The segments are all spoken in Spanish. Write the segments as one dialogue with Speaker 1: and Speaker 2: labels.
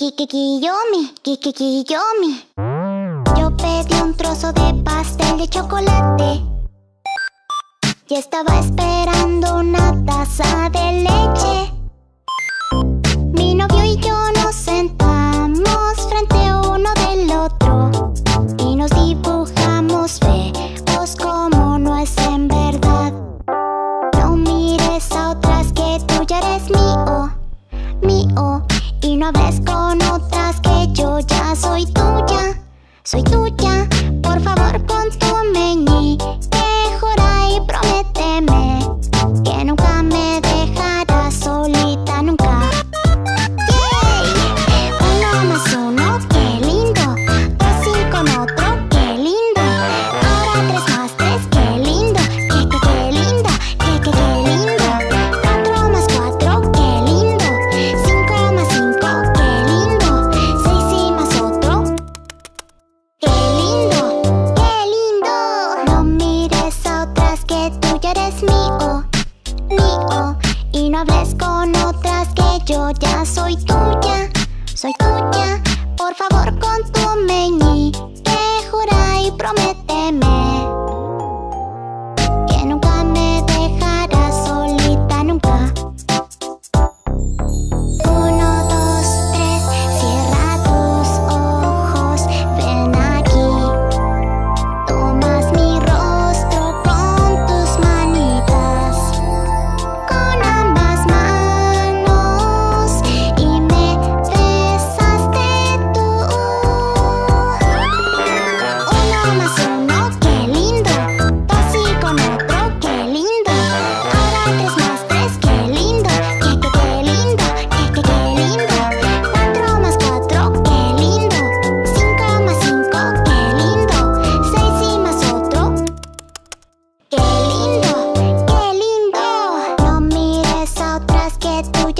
Speaker 1: Kikikiyomi, Kikikiyomi. Yo pedí un trozo de pastel de chocolate y estaba esperando una taza de leche. no hables con otras que yo ya soy tuya, soy tuya. hables con otras que yo ya soy tuya, soy tuya. Por favor, con tu meñique jura y prométeme.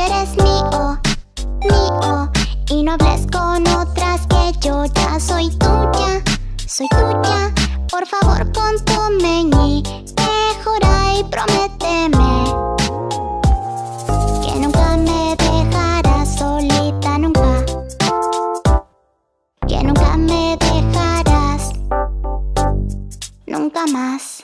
Speaker 1: que eres mío, mío. Y no hables con otras que yo ya soy tuya, soy tuya. Por favor pon tu meñi, mejora y prométeme que nunca me dejarás solita, nunca. Que nunca me dejarás, nunca más.